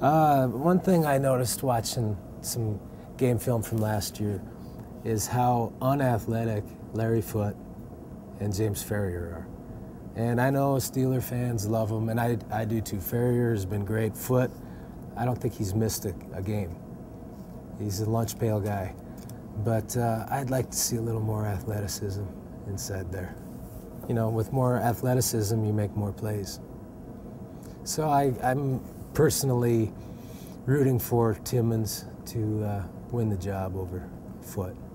Uh, one thing I noticed watching some game film from last year is how unathletic Larry Foote and James Farrior are. And I know Steeler fans love him, and I, I do too. Farrior has been great. Foote, I don't think he's missed a, a game. He's a lunch pail guy. But uh, I'd like to see a little more athleticism inside there. You know, with more athleticism, you make more plays. So I, I'm personally rooting for Timmons to uh, win the job over Foote.